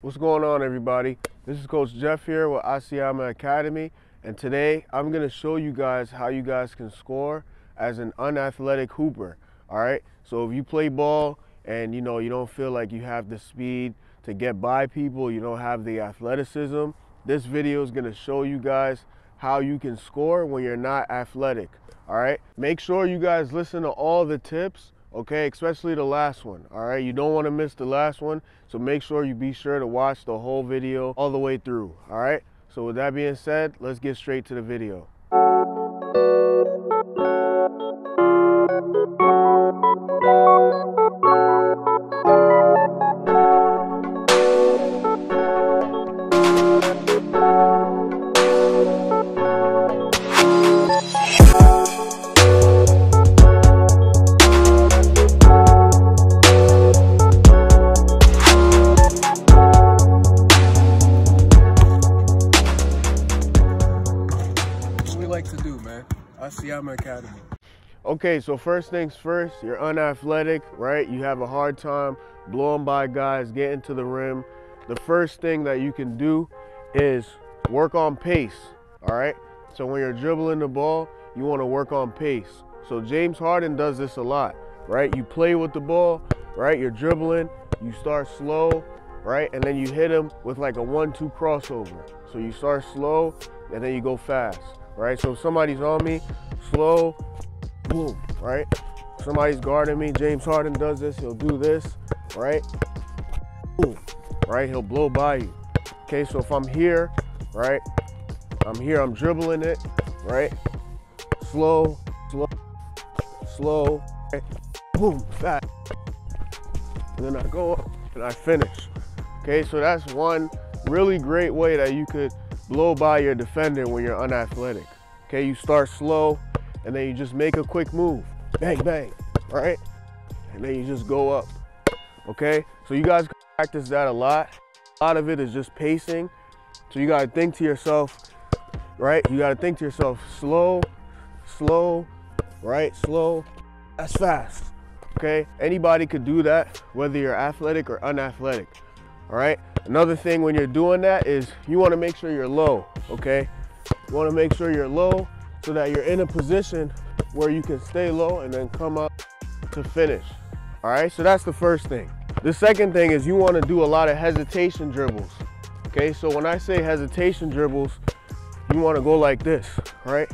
What's going on everybody? This is Coach Jeff here with Asiamah Academy and today I'm going to show you guys how you guys can score as an unathletic hooper. Alright, so if you play ball and you know you don't feel like you have the speed to get by people, you don't have the athleticism, this video is going to show you guys how you can score when you're not athletic. Alright, make sure you guys listen to all the tips okay especially the last one all right? You don't want to miss the last one so make sure you be sure to watch the whole video all the way through all right? So with that being said let's get straight to the video Asiamah Academy. Okay, so first things first, you're unathletic, right? You have a hard time blowing by guys, getting to the rim. The first thing that you can do is work on pace, all right? So when you're dribbling the ball, you want to work on pace. So James Harden does this a lot, right? You play with the ball, right? You're dribbling, you start slow, right? And then you hit him with like a one-two crossover. So you start slow and then you go fast right? So if somebody's on me, slow, boom, right? Somebody's guarding me. James Harden does this. He'll do this, right? Boom, right? He'll blow by you. Okay, so if I'm here, right? I'm here, I'm dribbling it, right? Slow, slow, slow, right? boom, fast. And then I go up and I finish. Okay, so that's one really great way that you could blow by your defender when you're unathletic. Okay, you start slow and then you just make a quick move. Bang, bang, right? And then you just go up. Okay, so you guys practice that a lot. A lot of it is just pacing. So you gotta think to yourself, right? You gotta think to yourself, slow, slow, right? Slow, that's fast. Okay, anybody could do that, whether you're athletic or unathletic. All right, Another thing when you're doing that is you wanna make sure you're low, okay? You wanna make sure you're low so that you're in a position where you can stay low and then come up to finish. All right, so that's the first thing. The second thing is you wanna do a lot of hesitation dribbles. Okay, so when I say hesitation dribbles, you wanna go like this, right?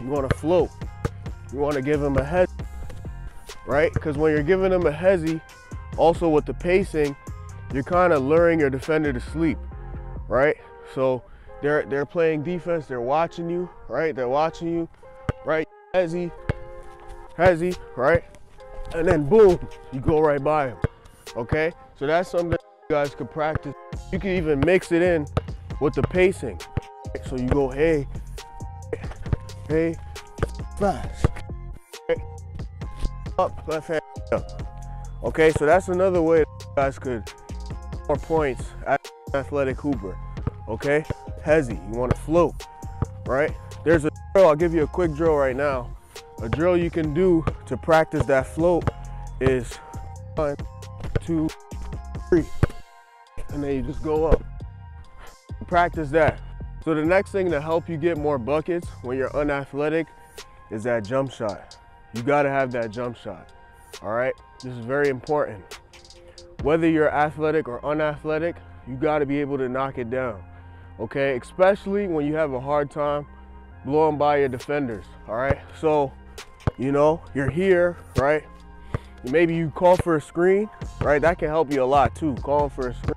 You wanna float. You wanna give them a head, right? Because when you're giving them a hezzy, also with the pacing, you're kind of luring your defender to sleep, right? So they're they're playing defense, they're watching you, right? They're watching you, right? Hezzy, hezzy, right? And then boom, you go right by him. Okay? So that's something that you guys could practice. You can even mix it in with the pacing. So you go, hey, hey, fast. Up, left hand up. Okay, so that's another way that you guys could more points at athletic hooper. Okay, hezzy, you want to float, right? There's a drill. I'll give you a quick drill right now. A drill you can do to practice that float is one, two, three, and then you just go up. Practice that. So the next thing to help you get more buckets when you're unathletic is that jump shot. You gotta have that jump shot, all right? This is very important whether you're athletic or unathletic, you got to be able to knock it down. Okay, especially when you have a hard time blowing by your defenders. All right, so you know you're here, right? Maybe you call for a screen, right? That can help you a lot too. Calling for a screen.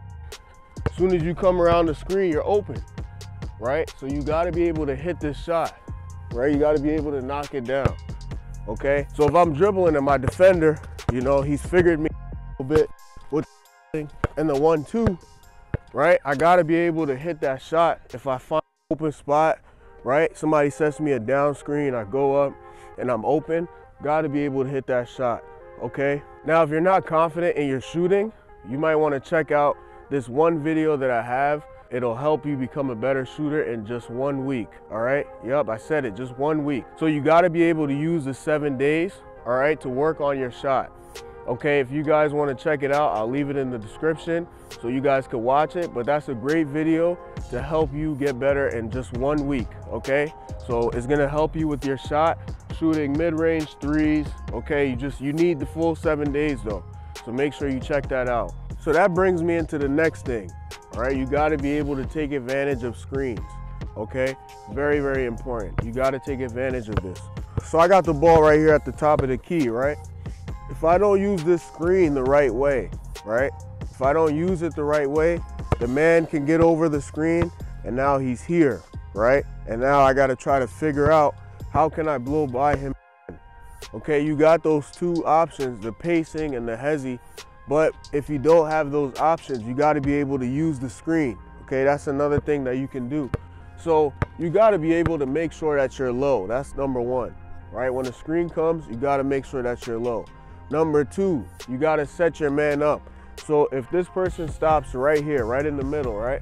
As soon as you come around the screen, you're open, right? So you got to be able to hit this shot, right? You got to be able to knock it down. Okay, so if I'm dribbling and my defender, you know, he's figured me a little bit with and the one two, right? I gotta be able to hit that shot. If I find an open spot, right? Somebody sets me a down screen, I go up and I'm open, gotta be able to hit that shot, okay? Now, if you're not confident in your shooting, you might wanna check out this one video that I have. It'll help you become a better shooter in just one week, all right? Yep, I said it, just one week. So you gotta be able to use the seven days, all right, to work on your shot Okay, if you guys want to check it out, I'll leave it in the description so you guys could watch it. But that's a great video to help you get better in just one week. Okay, so it's gonna help you with your shot, shooting mid-range threes. Okay, you just you need the full seven days though, so make sure you check that out. So that brings me into the next thing. All right, you got to be able to take advantage of screens. Okay, very very important. You got to take advantage of this. So I got the ball right here at the top of the key, right? If I don't use this screen the right way, right? If I don't use it the right way, the man can get over the screen and now he's here, right? And now I gotta try to figure out how can I blow by him. Okay, you got those two options, the pacing and the hezzy, but if you don't have those options, you gotta be able to use the screen. Okay, that's another thing that you can do. So you gotta be able to make sure that you're low. That's number one, right? When the screen comes, you gotta make sure that you're low. Number two, you gotta set your man up. So if this person stops right here, right in the middle, right?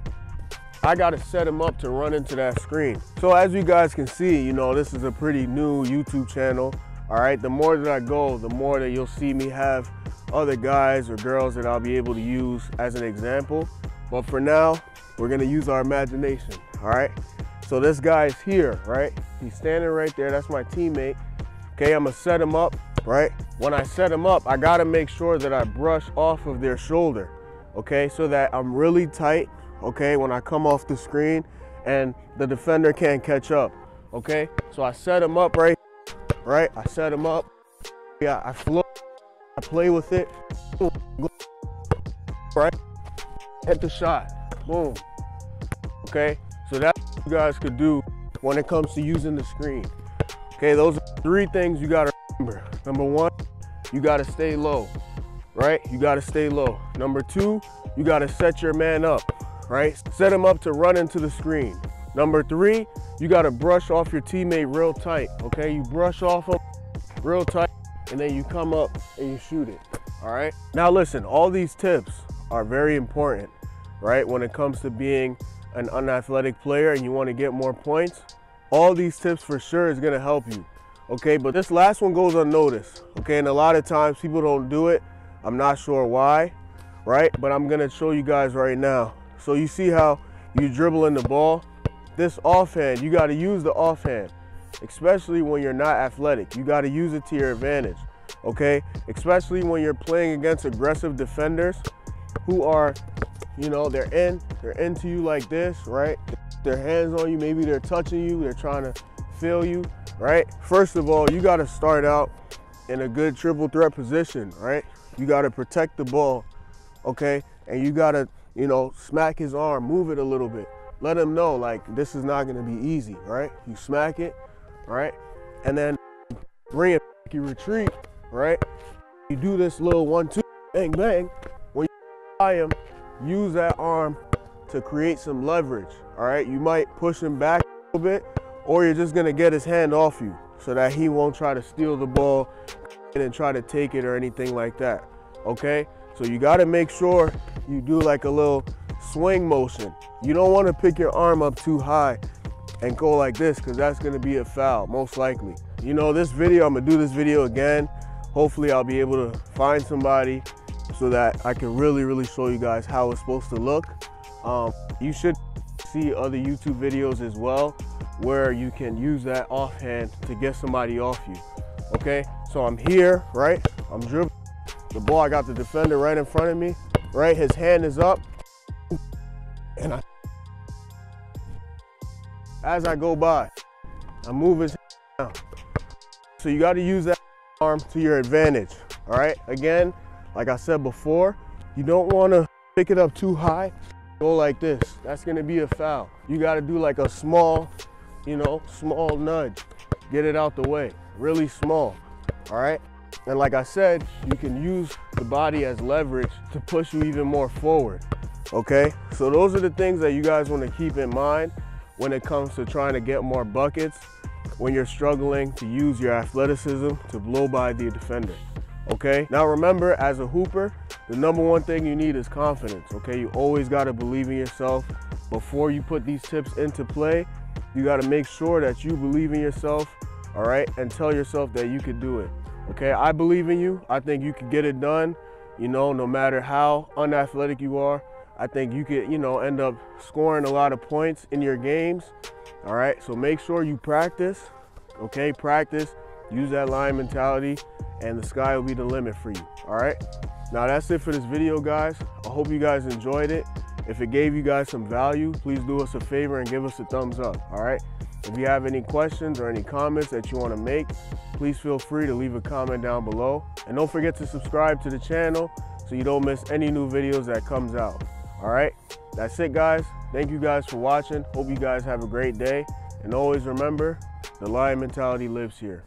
I gotta set him up to run into that screen. So as you guys can see, you know, this is a pretty new YouTube channel. All right, the more that I go, the more that you'll see me have other guys or girls that I'll be able to use as an example. But for now, we're gonna use our imagination, all right? So this guy is here, right? He's standing right there, that's my teammate. Okay, I'm gonna set him up right? When I set them up, I gotta make sure that I brush off of their shoulder, okay? So that I'm really tight, okay, when I come off the screen and the defender can't catch up, okay? So I set them up right, right? I set them up, yeah, I float, I play with it, right? Hit the shot, boom, okay? So that's what you guys could do when it comes to using the screen. Okay, those are three things you gotta. Number one, you gotta stay low, right? You gotta stay low. Number two, you gotta set your man up, right? Set him up to run into the screen. Number three, you gotta brush off your teammate real tight, okay? You brush off him real tight, and then you come up and you shoot it, all right? Now listen, all these tips are very important, right? When it comes to being an unathletic player and you wanna get more points, all these tips for sure is gonna help you okay? But this last one goes unnoticed, okay? And a lot of times people don't do it. I'm not sure why, right? But I'm gonna show you guys right now. So you see how you dribble in the ball? This offhand, you gotta use the offhand, especially when you're not athletic. You gotta use it to your advantage, okay? Especially when you're playing against aggressive defenders who are, you know, they're in, they're into you like this, right? Their hands on you, maybe they're touching you, they're trying to feel you, right? First of all, you got to start out in a good triple threat position, right? You got to protect the ball, okay? And you got to, you know, smack his arm, move it a little bit. Let him know, like, this is not to be easy, right? You smack it, right? And then bring it, you retreat, right? You do this little one, two, bang, bang. When you fly him, use that arm to create some leverage, all right? You might push him back a little bit, or you're just gonna get his hand off you so that he won't try to steal the ball and try to take it or anything like that, okay? So you gotta make sure you do like a little swing motion. You don't wanna pick your arm up too high and go like this because that's gonna be a foul, most likely. You know, this video, I'm gonna do this video again. Hopefully I'll be able to find somebody so that I can really, really show you guys how it's supposed to look. Um, you should see other YouTube videos as well where you can use that offhand to get somebody off you. Okay, so I'm here, right? I'm dribbling the ball. I got the defender right in front of me, right? His hand is up, and I, as I go by, I move his down. So you got to use that arm to your advantage. All right. Again, like I said before, you don't want to pick it up too high. Go like this. That's going to be a foul. You got to do like a small you know, small nudge, get it out the way, really small, all right? And like I said, you can use the body as leverage to push you even more forward, okay? So those are the things that you guys wanna keep in mind when it comes to trying to get more buckets when you're struggling to use your athleticism to blow by the defender, okay? Now remember, as a hooper, the number one thing you need is confidence, okay? You always gotta believe in yourself. Before you put these tips into play, you got to make sure that you believe in yourself, all right, and tell yourself that you can do it, Okay, I believe in you. I think you can get it done. You know, no matter how unathletic you are, I think you could, you know, end up scoring a lot of points in your games. All right, so make sure you practice. Okay, practice. Use that lion mentality, and the sky will be the limit for you. All right. Now that's it for this video, guys. I hope you guys enjoyed it. If it gave you guys some value, please do us a favor and give us a thumbs up. All right. If you have any questions or any comments that you want to make, please feel free to leave a comment down below. And don't forget to subscribe to the channel so you don't miss any new videos that comes out. All right, that's it guys. Thank you guys for watching. Hope you guys have a great day. And always remember, the lion mentality lives here.